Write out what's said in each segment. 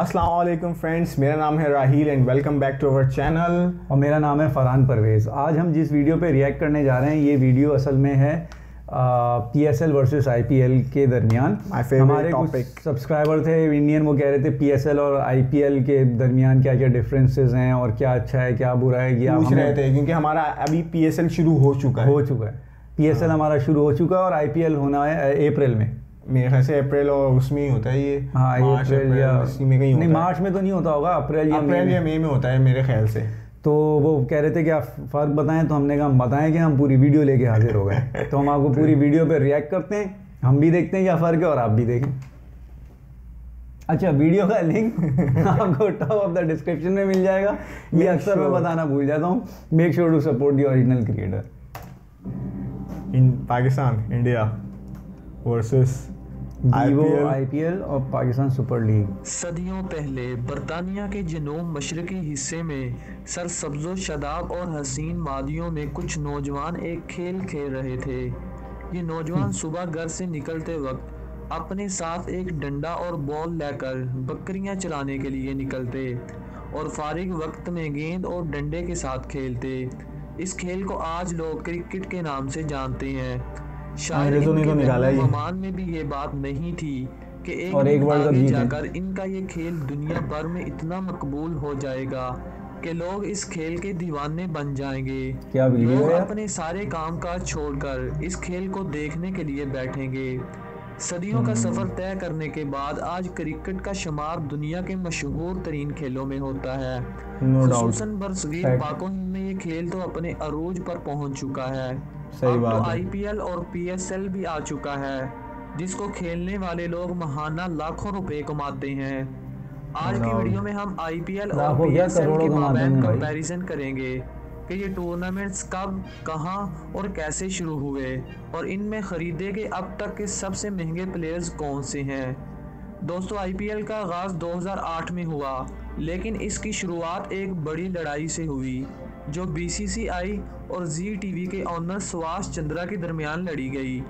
السلام علیکم فرینڈس میرا نام ہے Raheel and welcome back to our channel اور میرا نام ہے فرحان پرویز۔ آج ہم جس ویڈیو پہ ریئیکٹ کرنے جا رہے ہیں یہ ویڈیو اصل میں ہے P S L versus I P L کے درمیان۔ ہمارے کچھ سبسکرائبر تھے انڈین وہ کہہ رہے تھے پی ایس ایل اور آئی پی ایل کے درمیان کیا کیا ڈفرینسز ہیں اور کیا اچھا ہے کیا برا ہے پوچھ رہے تھے کیونکہ ہمارا ابھی پی ایس ایل شروع ہو چکا ہے۔ ہو چکا ہے۔ پی ایس ایل ہمارا شروع ہو چکا ہے اور آئی پی ایل ہونا ہے اپریل میں۔ میرے خیال سے اپریل اور اس میں ہی ہوتا ہے یہ ہاں اپریل یا نہیں مارچ میں تو نہیں ہوتا ہوگا اپریل یا اپریل یا مئی میں ہوتا ہے میرے خیال سے۔ تو وہ کہہ رہے تھے کہ آپ فرق بتائیں تو ہم نے کہا ہم بتائیں کہ ہم پوری ویڈیو لے کے حاضر ہو گئے۔ تو ہم آپ کو پوری ویڈیو پہ ریئیکٹ کرتے ہیں ہم بھی دیکھتے ہیں کیا فرق ہے اور آپ بھی دیکھیں۔ اچھا ویڈیو کا لنک آپ کو ٹاپ آف دا ڈسکرپشن میں مل جائے گا۔ یہ اکثر میں بتانا بھول جاتا ہوں۔ Make sure to support the original creator in Pakistan India versus I P L اور پاکستان سپر لیگ۔ صدیوں پہلے برطانیہ کے جنوب مشرقی حصے میں سر سبز و شداب اور حسین وادیوں میں کچھ نوجوان ایک کھیل کھیل رہے تھے۔ یہ نوجوان صبح گھر سے نکلتے وقت اپنے ساتھ ایک ڈنڈا اور بال لے کر بکریاں چلانے کے لیے نکلتے اور فارغ وقت میں گیند اور ڈنڈے کے ساتھ کھیلتے۔ اس کھیل کو آج لوگ کرکٹ کے نام سے جانتے ہیں۔ شاید ان کے مہمان میں بھی یہ بات نہیں تھی کہ ایک دن آگے جا کر ان کا یہ کھیل دنیا بھر میں اتنا مقبول ہو جائے گا کہ لوگ اس کھیل کے دیوانے بن جائیں گے۔ لوگ اپنے سارے کام کاج چھوڑ کر اس کھیل کو دیکھنے کے لیے بیٹھیں گے۔ صدیوں کا سفر طے کرنے کے بعد آج کرکٹ کا شمار دنیا کے مشہور ترین کھیلوں میں ہوتا ہے۔ خصوصاً برصغیر پاک میں یہ کھیل تو اپنے عروج پر پہنچ چکا ہے۔ اب تو آئی پی ایل اور پی ایس ایل بھی آ چکا ہے جس کو کھیلنے والے لوگ مہانہ لاکھوں روپے کماتے ہیں۔ آج کی ویڈیو میں ہم آئی پی ایل اور پی ایس ایل کے مابین کمپیریزن کریں گے۔ کہ یہ ٹورنامنٹس کب کہاں اور کیسے شروع ہوئے اور ان میں خریدے گئے اب تک کے سب سے مہنگے پلیئرز کون سے ہیں؟ دوستو آئی پی ایل کا آغاز دو ہزار آٹھ میں ہوا لیکن اس کی شروعات ایک بڑی لڑائی سے ہوئی جو بی سی سی آئی اور زی ٹی وی کے آنر سواس چندرا کے درمیان لڑی گئی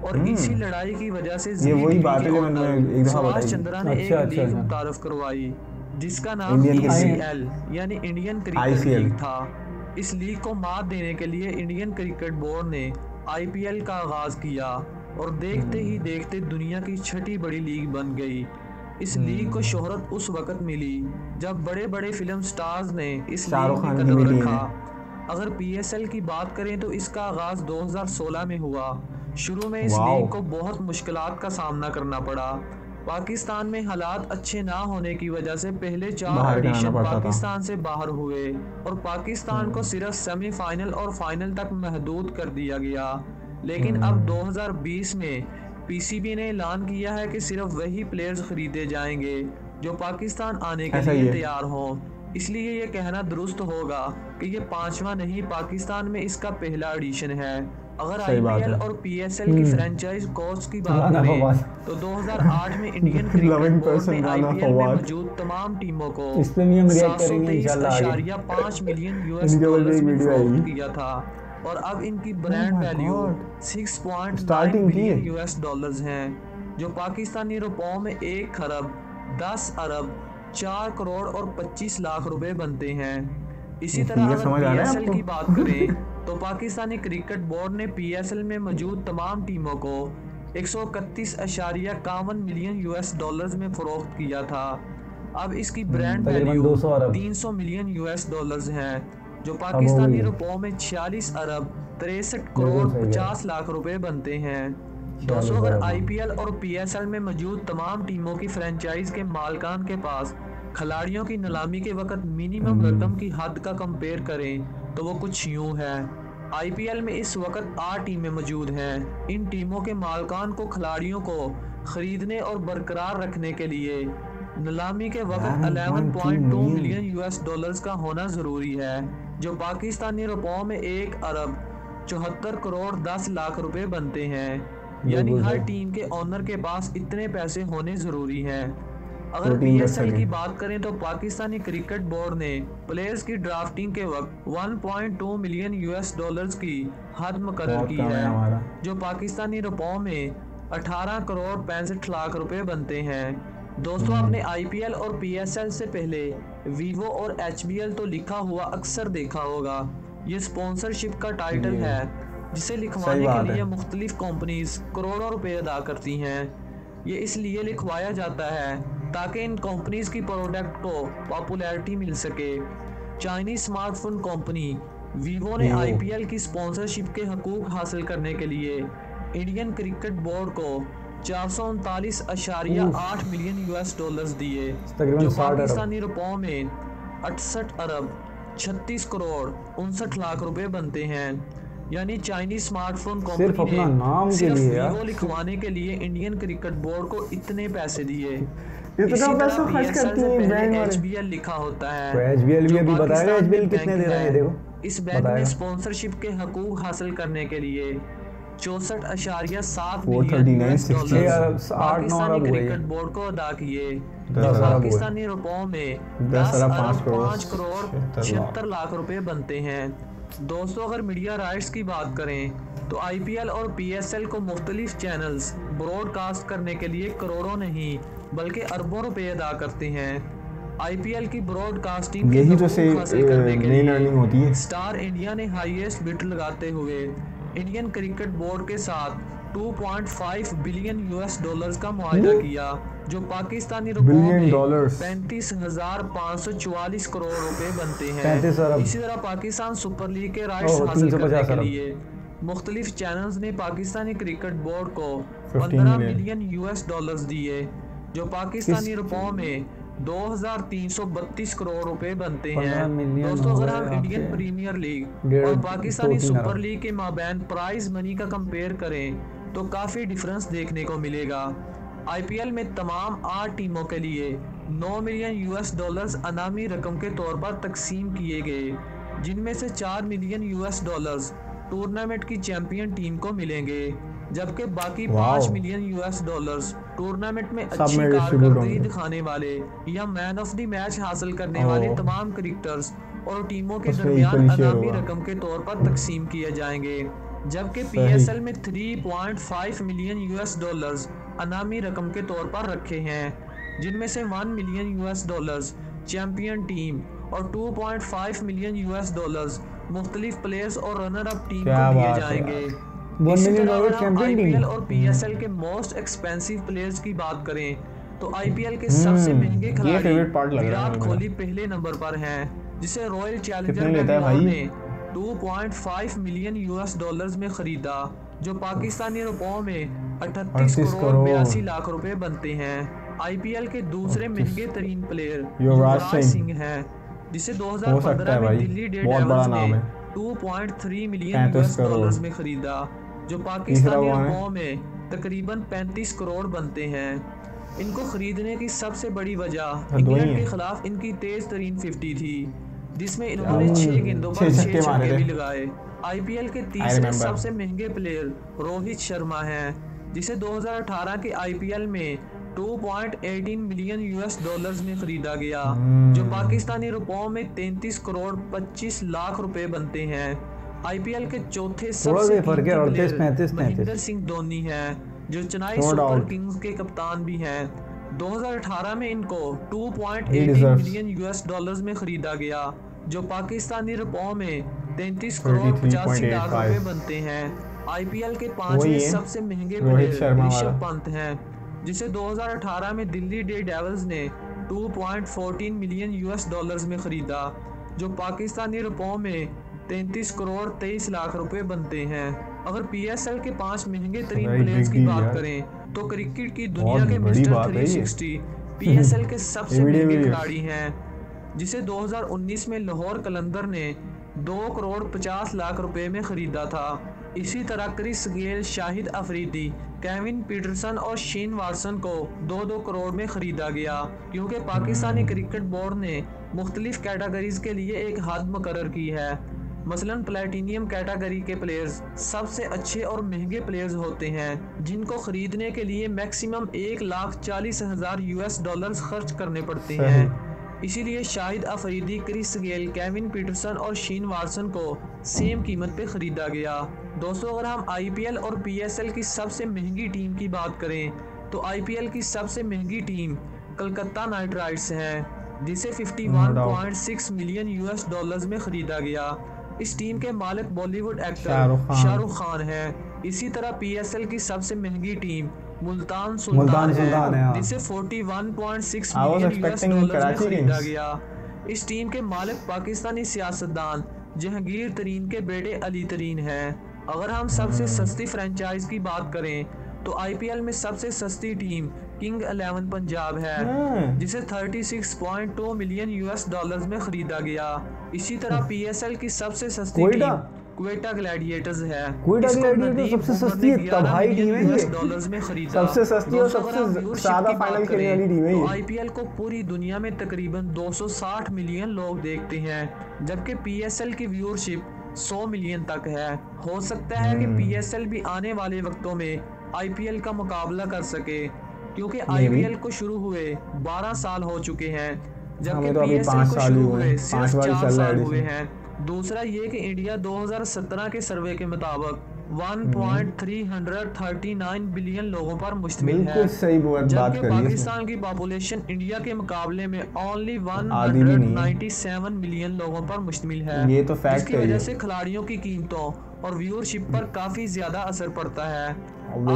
اور اسی لڑائی کی وجہ سے زی ٹی وی کے آنر سواس چندرا نے ایک اچھا، لیگ اچھا۔ متعارف کروائی جس کا نام ای سی ایل یعنی انڈین کرکٹ لیگ تھا۔ اس لیگ کو مات دینے کے لیے انڈین کرکٹ بورڈ نے آئی پی ایل کا آغاز کیا اور دیکھتے ہی دیکھتے دنیا کی چھٹی بڑی لیگ بن گئی۔ اس لیگ کو شہرت اس وقت ملی جب بڑے بڑے فلم سٹارز نے اس لیگ میں قدم رکھا۔ اگر پی ایس ایل کی بات کریں تو اس کا آغاز دو ہزار سولہ میں ہوا۔ شروع میں اس لیگ کو بہت مشکلات کا سامنا کرنا پڑا۔ پاکستان میں حالات اچھے نہ ہونے کی وجہ سے پہلے چار ایڈیشن پاکستان سے باہر ہوئے اور پاکستان کو صرف سیمی فائنل اور فائنل تک محدود کر دیا گیا۔ لیکن اب دو ہزار بیس میں پی سی بی نے اعلان کیا ہے کہ صرف وہی پلیئرز خریدے جائیں گے جو پاکستان آنے کے لیے تیار ہوں۔ اس لیے یہ کہنا درست ہوگا کہ یہ پانچواں نہیں پاکستان میں اس کا پہلا ایڈیشن ہے۔ اگر آئی پی ایل اور پی ایس ایل کی فرینچائز کورس کی بات کریں تو دو ہزار آٹھ میں انڈین کرکٹ بورڈ نے آئی پی ایل میں موجود تمام ٹیموں کو سات سو تیس اشاریہ پانچ ملین یو ایس ڈالرز میں فروخت کیا تھا۔ اور اب ان کی brand value six point nine million U S dollars ہیں جو پاکستانی روپوں میں ایک خرب دس ارب چار کروڑ اور پچیس لاکھ روپے بنتے ہیں۔ اسی طرح اگر پی ایس ایل کی بات کریں تو پاکستانی کرکٹ بورڈ نے پی ایس ایل میں موجود تمام ٹیموں کو ایک سو اکتیس اشاریہ کامن ملین یو ایس ڈالرز میں فروخت کیا تھا۔ اب اس کی برانڈ ویلیو تین سو ملین یو ایس ڈالرز ہیں جو پاکستانی روپوں میں چھیالیس ارب تریسٹھ کروڑ پچاس لاکھ روپے بنتے ہیں۔ دوستو اگر آئی پی ایل اور پی ایس ایل میں موجود تمام ٹیموں کی فرینچائز کے مالکان کے پاس کھلاڑیوں کی نلامی کے وقت مینیمم رقم کی حد کا کمپیر کریں تو وہ کچھ یوں ہے۔ آئی پی ایل میں اس وقت آٹھ ٹیمیں موجود ہیں۔ ان ٹیموں کے مالکان کو کھلاڑیوں کو خریدنے اور برقرار رکھنے کے لیے نلامی کے وقت eleven point two million U S dollars کا ہونا ضروری ہے جو پاکستانی روپوں میں ایک ارب چوہتر کروڑ دس لاکھ روپے بنتے ہیں۔ یعنی ہر ٹیم کے آنر کے پاس اتنے پیسے ہونے ضروری ہیں۔ اگر پی ایس ایل کی بات کریں تو پاکستانی کرکٹ بورڈ نے پلیئرز کی ڈرافٹنگ کے وقت 1.2 ملین یو ایس ڈالرز کی حد مقرر کی ہے جو پاکستانی روپوں میں اٹھارہ کروڑ پینسٹھ لاکھ روپے بنتے ہیں۔ دوستوں آپ نے آئی پی ایل اور پی ایس ایل سے پہلے ویوو اور ایچ بی ایل تو لکھا ہوا اکثر دیکھا ہوگا۔ یہ سپونسرشپ کا ٹائٹل ہے جسے لکھوانے کے۔ لیے مختلف کمپنیز کروڑوں روپے ادا کرتی ہیں۔ یہ اس لیے لکھوایا جاتا ہے تاکہ ان کمپنیز کی پروڈکٹ کو پاپولیرٹی مل سکے Chinese smart phone company Vivo نے۔ آئی پی ایل کی سپونسرشپ کے حقوق حاصل کرنے کے لیے انڈین کرکٹ بورڈ کو چار سو انتالیس اشاریہ آٹھ ملین یو ایس ڈالرز دیے جو 60 ارب۔ پاکستانی روپوں میں اٹھسٹھ ارب چھتیس کروڑ انسٹھ لاکھ روپے بنتے ہیں یعنی چائنیز سمارٹ فون کمپنی صرف اپنا نام کے صرف لیے۔ ویوو لکھوانے کے لیے انڈین کرکٹ بورڈ کو اتنے پیسے دیے اتنا پیسہ خرچ کرتی ہے برانڈ ایچ والے بی ایل لکھا ہوتا ہے تو ایچ بی ایل بھی جو ابھی بتائے گا ایچ پاکستان بی ایل میں کتنے بینک دے رہا ہے ہے۔ دیکھو اس بینک میں گا۔ سپونسرشپ کے حقوق حاصل کرنے کے لیے چونسٹھ اشاریہ سات 439 ملین یویس چھ ارب، ڈالرز آٹھ نو ارب پاکستانی ہوئے یہ۔ کرکٹ بورڈ کو ادا کیے۔ پاکستانی روپوں میں دس ارب پانچ کروڑ۔ چھہتر لاکھ روپے بنتے ہیں دوستو اگر میڈیا رائٹس کی بات کریں تو آئی پی ایل اور پی ایس ایل کو مختلف چینلز براڈ کاسٹ کرنے کے لیے کروڑوں نہیں بلکہ اربوں روپے ادا کرتے ہیں آئی پی ایل کی براڈ کاسٹنگ یہی حقوق سے مین لیے ارننگ ہوتی ہے سٹار انڈیا نے ہائیسٹ بٹ لگاتے ہوئے انڈین کرکٹ بورڈ کے ساتھ 2.5 بلین یو ایس ڈالرز کا معاہدہ کیا جو پاکستانی روپوں میں۔ پینتیس ہزار پانچ سو چوالیس کروڑ روپے بنتے ہیں 35 ارب۔ اسی طرح پاکستان سپر لیگ کے رائٹس حاصل 350 کرنے کے۔ لیے مختلف چینلز نے پاکستانی کرکٹ بورڈ کو 15 15 million. Million U S dollars دیے جو پاکستانی روپوں میں دو ہزار تین سو بتیس کروڑ روپے بنتے 15 ہیں دوستو اگر ہم انڈین پریمیئر لیگ اور پاکستانی سپر۔ لیگ کے مابین پرائز منی کا کمپیئر کریں تو کافی ڈیفرنس دیکھنے کو ملے گا آئی پی ایل میں تمام آٹھ ٹیموں کے لیے نو ملین یو ایس ڈالرز انامی رقم کے طور پر تقسیم کیے گئے جن میں سے چار million U S dollars tournament کی چیمپئن ٹیم کو ملیں گے جبکہ باقی۔ پانچ million U S dollars tournament میں اچھی کارکردگی۔ دکھانے والے یا مین آف دی میچ حاصل کرنے۔ والے تمام کرکٹرز اور ٹیموں کے درمیان ہوگا۔ رقم کے طور پر تقسیم کیے جائیں گے جبکہ پی۔ ایس ایل میں 3.5 ملین یو ایس ڈالرز انامی رقم کے طور پر رکھے ہیں جن میں سے 1 million U S dollars champion team اور 2.5 ملین یو ایس ڈالرز مختلف پلیئرز اور رنر اپ ٹیم کو دیے جائیں گے یار۔ 1 اسی ملین ڈالر چیمپئن ٹیم اور پی ایس ایل کے موسٹ ایکسپینسو پلیئرز کی بات کریں تو آئی پی ایل کے سب سے مہنگے کھلاڑی۔ کوہلی پہلے نمبر پر ہیں جسے رائل چیلنجر کتنے لیتا ہے بنگلور بھائی؟ نے 2.5 ملین یو ایس ڈالرز میں خریدا جو پاکستانی روپوں میں 38 38 کروڑ کروڑ۔ 82 لاکھ روپے بنتے ہیں آئی پی ایل کے دوسرے مہنگے ترین پلیئر یوراج سنگھ۔ ہیں جسے ہو سکتا 2015 ہے میں دلی ڈیولز نام نے ہے۔ 2.3 ملین 35 یو ایس۔ ڈالرز میں خریدا جو پاکستانی ہے؟ روپوں میں تقریباً 35 کروڑ بنتے ہیں ان کو خریدنے کی سب سے بڑی وجہ دو ہی انگلینڈ۔ کے خلاف ان کی تیز ترین 50 تھی جس میں انہوں نے 6 گیندوں پر چھ 6 چھکے بھی۔ لگائے آئی پی ایل کے تیسرے۔ سب سے مہنگے پلیئر روہت شرما ہیں جسے 2018 کے آئی پی ایل میں 2.18 ملین یو ایس ڈالرز میں خریدا گیا جو پاکستانی روپوں میں 33 کروڑ 25 لاکھ روپے بنتے ہیں آئی پی ایل کے چوتھے سب سے فرق ہے، قیمتی 38 پلیئر 35 مہندر سنگھ دھونی ہیں جو چنائی سپر۔ کنگز کے کپتان بھی ہیں 2018 میں ان کو He 2.18 deserves۔ Million U S dollars میں خریدا گیا جو پاکستانی روپوں میں 33 کروڑ 85 لاکھ 33.85 روپے بنتے ہیں آئی پی ایل کے پانچویں ہے، سب سے مہنگے پلیئر رشب۔ پنت ہیں جسے 2018 میں دلی ڈے ڈیولز نے 2.14 ملین یو ایس ڈالرز میں خریدا جو پاکستانی روپوں میں 33 کروڑ 23 لاکھ روپے بنتے ہیں اگر پی ایس ایل کے پانچ مہنگے ترین پلیئرز کی بات۔ کریں تو کرکٹ کی دنیا کے مسٹر یہ۔ 360 پی ایس ایل کے سب سے مہنگے۔ کھلاڑی ہیں جسے 2019 میں لاہور کلندر نے دو کروڑ پچاس لاکھ روپے میں خریدا تھا اسی طرح Chris Gayle Shahid Afridi Kevin Pietersen اور شین وارسن کو دو دو کروڑ میں خریدا گیا کیونکہ پاکستانی کرکٹ بورڈ نے مختلف کیٹاگریز کے لیے ایک حد مقرر کی ہے مثلا پلیٹینیم کیٹاگری کے پلیئرز سب سے اچھے اور مہنگے پلیئرز ہوتے ہیں جن کو خریدنے کے لیے میکسیمم ایک لاکھ چالیس ہزار یو ایس ڈالرز خرچ کرنے پڑتے ہیں۔ اسی لیے Shahid Afridi Chris Gayle Kevin Pietersen اور شین وارسن کو سیم قیمت پہ خریدا گیا۔ دوستو اگر ہم آئی پی ایل اور پی ایس ایل کی سب سے مہنگی ٹیم کی بات کریں تو آئی پی ایل کی سب سے مہنگی ٹیم کلکتہ نائٹ رائڈز ہے جسے 51.6 ملین یو ایس ڈالرز میں خریدا گیا۔ اس ٹیم کے مالک بالی ووڈ ایکٹر شاہ رخ خان۔ ہے اسی طرح پی ایس ایل کی سب سے مہنگی ٹیم ملتان سلطان ہے، ہے ہاں۔ جسے 41.6 I was million U S dollars میں خریدا۔ گیا اس ٹیم کے مالک پاکستانی سیاستدان جہانگیر ترین کے بیٹے علی ترین ہیں اگر ہم سب سے سستی فرنچائز کی بات کریں تو آئی پی ایل میں سب سے سستی ٹیم کنگ الیون پنجاب ہے۔ جسے 36.2 ملین یو ایس ڈالرز میں خریدا گیا۔ اسی طرح پی ایس ایل کی سب سے سستی؟ ٹیم کوئٹہ گلیڈیٹرز ہے۔ کوئٹہ گلیڈیٹرز سب سے سستی نے ہے، 11 تباہی ٹیم ہے یہ۔ ڈالرز میں خریدا۔ سب سے سستی اور سب سے سادہ فائنل کھیلنے والی ٹیم ہے یہ۔ آئی پی ایل کو پوری دنیا میں تقریباً 260 ملین لوگ دیکھتے ہیں جبکہ پی ایس ایل کی ویورشپ 100 ملین تک ہے۔ ہو سکتا ہے کہ پی ایس ایل بھی آنے والے وقتوں میں آئی پی ایل کا مقابلہ کر سکے۔ کیونکہ آئی پی ایل کو شروع ہوئے بارہ سال ہو چکے ہیں جبکہ پی ایس ایل کو شروع ہوئے صرف چار ہے سال۔ ہوئے ہیں دوسرا یہ کہ انڈیا دو ہزار سترہ کے سروے کے مطابق 1.339 بلین لوگوں پر مشتمل ہے جبکہ ہے اس۔ پاکستان کی پاپولیشن انڈیا کے مقابلے میں اونلی آدھی بھی نہیں ہے۔ 197 ملین لوگوں پر مشتمل ہے یہ تو fact جس کی ہے وجہ۔ سے کھلاڑیوں کی قیمتوں اور ویورشپ پر کافی زیادہ اثر پڑتا ہے۔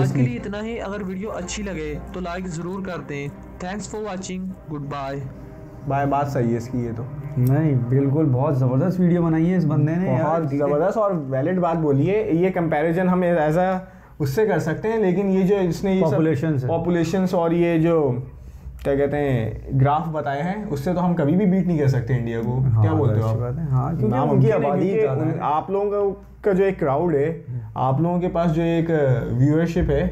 آج۔ کے لیے اتنا ہی۔ اگر ویڈیو اچھی لگے تو لائک ضرور کر دیں۔ Thanks for watching good bye بھائی بات صحیح ہے اس کی یہ تو۔ نہیں بالکل بہت زبردست ویڈیو بنائی ہے اس بندے نے یار، بہت زبردست اور ویلڈ بات بولی ہے۔ یہ کمپیریزن ہم ایز اے اس سے کر سکتے ہیں لیکن یہ جو اس نے۔ پاپولیشنس اور یہ جو کیا کہتے ہیں گراف بتائے ہیں اس سے تو ہم کبھی بھی بیٹ نہیں کر سکتے انڈیا کو۔ ہاں، کیا بولتے ہو ہاں، ان کی آبادی آپ لوگوں کا جو ایک کراؤڈ ہے آپ لوگوں کے پاس جو ایک ویورشپ ہے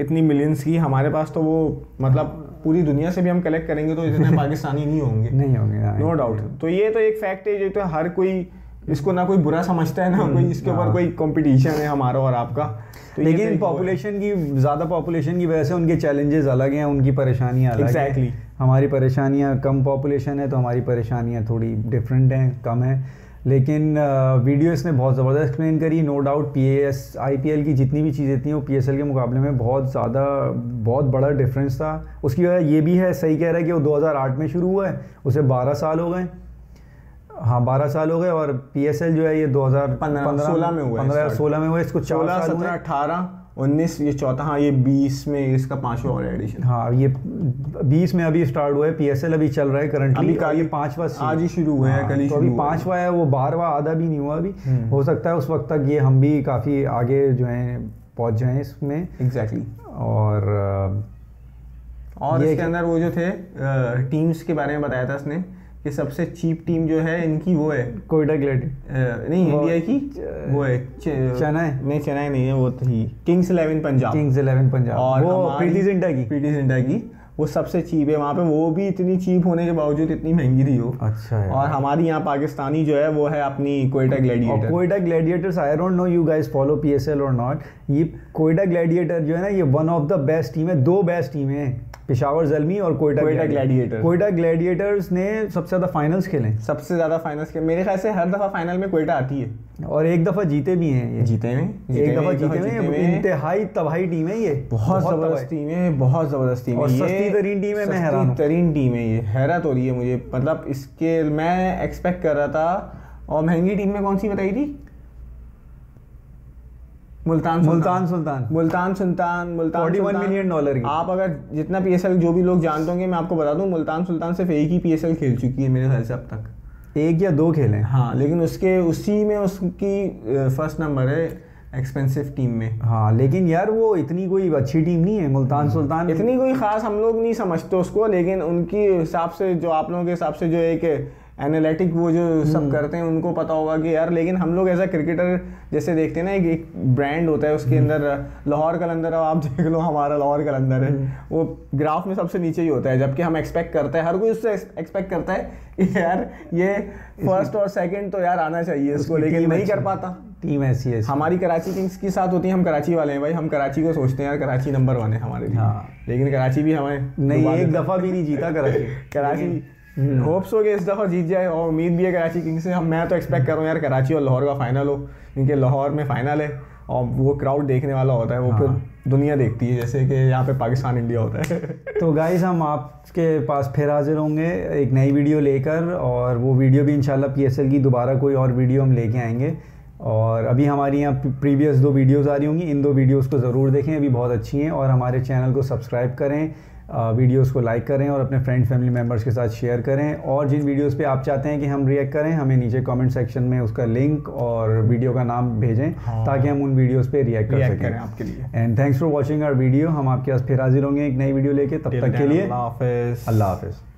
اتنی ملینس کی ہمارے پاس تو وہ مطلب پوری دنیا سے بھی ہم کلیکٹ کریں گے تو اتنے پاکستانی نہیں ہوں گے۔ نہیں ہوں گے ہاں، نو ڈاؤٹ تو یہ تو ایک فیکٹ ہے جو تو ہر کوئی اس کو نہ کوئی برا سمجھتا ہے نہ کوئی اس کے اوپر کوئی کمپٹیشن ہے ہمارا اور آپ کا۔ لیکن۔ پاپولیشن کی زیادہ پاپولیشن کی وجہ سے ان کے چیلنجز الگ ہیں ان کی پریشانیاں الگ ہیں. ہماری پریشانیاں کم پاپولیشن ہے تو ہماری پریشانیاں تھوڑی ڈفرینٹ ہیں کم ہیں۔ لیکن ویڈیو اس نے بہت زبردست ایکسپلین کری۔ No doubt P A S I P L کی جتنی بھی چیزیں تھیں وہ پی ایس ایل کے مقابلے میں بہت زیادہ بہت بڑا ڈفرینس تھا۔ اس کی وجہ یہ بھی ہے صحیح کہہ رہا ہے کہ وہ دو ہزار آٹھ میں شروع ہوا ہے اسے بارہ سال ہو گئے۔ ہاں بارہ سال ہو گئے اور پی ایس ایل جو ہے یہ دو ہزار پندرہ سولہ میں ہوا ہے پندرہ۔ سولہ میں ہوا ہے اس کو ہوئے۔ سترہ۔ اٹھارہ انیس یہ چوتھا ہاں یہ بیس میں اس کا پانچواں اور ایڈیشن۔ ہاں یہ بیس میں ابھی اسٹارٹ ہوا ہے پی ایس ایل ابھی چل رہا ہے کرنٹلی کا- یہ پانچواں آج ہی شروع ہوا ہے، ہاں، کل ہی تو ابھی۔ پانچواں ہے وہ بارہواں آدھا بھی نہیں ہوا ابھی۔ ہو سکتا ہے اس وقت تک یہ ہم بھی کافی آگے جو ہیں پہنچ جائیں اس میں۔ ایگزیکٹلی اور اور اس کے اندر وہ جو تھے ٹیمز کے بارے میں بتایا تھا اس نے۔ کہ سب سے چیپ ٹیم جو ہے ان کی وہ ہے۔ کوئٹہ گلیڈ نہیں انڈیا کی؟ وہ ہے چنئی؟ نہیں چنئی نہیں ہے وہ تھی Kings Eleven Punjab. Kings Eleven Punjab. اور پریتی زنٹا کی۔ پریتی زنٹا کی۔ وہ سب سے چیپ ہے۔ وہاں پہ وہ بھی اتنی چیپ ہونے کے باوجود اتنی مہنگی تھی وہ۔ اچھا اور ہماری یہاں پاکستانی جو ہے وہ ہے اپنی Quetta Gladiator. Quetta Gladiators I don't know you guys follow P S L اور ناٹ یہ کوئٹہ گلیڈیٹر جو ہے نا یہ one of the best team ہے دو بیسٹ ٹیمیں ہیں۔ پشاور زلمی اور کوئٹہ کوئٹہ گلیڈیٹر۔ کوئٹہ گلیڈیٹرز نے سب سے زیادہ فائنلز کھیلے ہیں۔ سب سے زیادہ فائنلس کے میرے خیال سے ہر دفعہ فائنل میں کوئٹہ آتی ہے۔ اور ایک دفعہ جیتے بھی ہیں یہ۔ جیتے ہیں۔ ایک دفعہ جیتے ہیں انتہائی تباہی ٹیم ہے یہ۔ بہت۔ زبردست ٹیم ہے بہت زبردست ٹیم ہے۔ اور سستی ترین ٹیم ہے، میں حیران ہوں۔ ترین ٹیم ہے یہ۔ حیرت ہو رہی ہے مجھے۔ مطلب اس کے میں ایکسپیکٹ کر رہا تھا۔ اور مہنگی ٹیم میں کون سی بتائی تھی؟ ملتان ملتان سلطان. ملتان سلطان ملتان 41 سلطان۔ ملین ڈالر کی. آپ اگر جتنا پی ایس ایل جو بھی لوگ جانتے ہوں گے میں آپ کو بتا دوں ملتان سلطان صرف ایک ہی پی ایس ایل کھیل چکی ہے میرے خیال سے اب تک۔ ایک یا دو کھیلے ہیں ہاں لیکن اس کے اسی میں اس کی فرسٹ نمبر ہے ایکسپینسو ٹیم میں۔ ہاں لیکن یار وہ اتنی کوئی اچھی ٹیم نہیں ہے ملتان سلطان۔ اتنی کوئی خاص ہم لوگ نہیں سمجھتے اس کو لیکن ان کی حساب سے جو آپ لوگوں کے حساب سے جو ایک انالیٹک وہ جو سب کرتے ہیں ان کو پتا ہوگا کہ یار لیکن ہم لوگ ایز اے کرکٹر جیسے دیکھتے ہیں نا ایک ایک برانڈ ہوتا ہے اس کے اندر لاہور کلندر اب آپ دیکھ لو ہمارا لاہور کلندر ہے۔ وہ گراف میں سب سے نیچے ہی ہوتا ہے جبکہ ہم ایکسپیکٹ کرتے ہیں ہر کوئی اس سے ایکسپیکٹ کرتا ہے کہ یار یہ فرسٹ اور سیکنڈ تو یار آنا چاہیے اس کو لیکن نہیں کر پاتا۔ ٹیم ایسی ہے ہماری کراچی کنگس کے ساتھ ہوتی ہے ہم کراچی والے ہیں بھائی ہم کراچی کو سوچتے ہیں یار کراچی نمبر ون ہے ہمارے لیے۔ ہاں۔ لیکن کراچی بھی ہمیں نہیں ایک۔ دفعہ بھی نہیں جیتا کراچی۔ کراچی ہوپس ہو کہ اس دفعہ جیت جائے اور امید بھی ہے کراچی کنگس سے ہم میں تو ایکسپیکٹ کر رہا ہوں یار کراچی اور لاہور کا فائنل ہو کیونکہ لاہور میں فائنل ہے اور وہ کراؤڈ دیکھنے والا ہوتا ہے وہ پھر دنیا دیکھتی ہے جیسے کہ یہاں پہ پاکستان انڈیا ہوتا ہے تو گائز ہم آپ کے پاس پھر حاضر ہوں گے ایک نئی ویڈیو لے کر اور وہ ویڈیو بھی انشاءاللہ پی ایس ایل کی دوبارہ کوئی اور ویڈیو ہم لے کے آئیں گے اور ابھی ہماری یہاں پریویس دو ویڈیوز آ رہی ہوں گی ان دو ویڈیوز کو ضرور دیکھیں ابھی بہت اچھی ہیں اور ہمارے چینل کو سبسکرائب کریں ویڈیوز کو لائک کریں اور اپنے فرینڈ فیملی ممبرس کے ساتھ شیئر کریں۔ اور جن ویڈیوز پہ آپ چاہتے ہیں کہ ہم ریئیکٹ کریں ہمیں نیچے کامنٹ سیکشن میں اس کا لنک اور ویڈیو کا نام بھیجیں تاکہ ہم ان ویڈیوز پہ ریئیکٹ کر سکیں۔ کریں آپ کے لیے۔ And thanks for watching our video ہم آپ کے پاس پھر حاضر ہوں گے ایک نئی ویڈیو لے کے۔ تب تک کے لیے اللہ حافظ۔ اللہ حافظ۔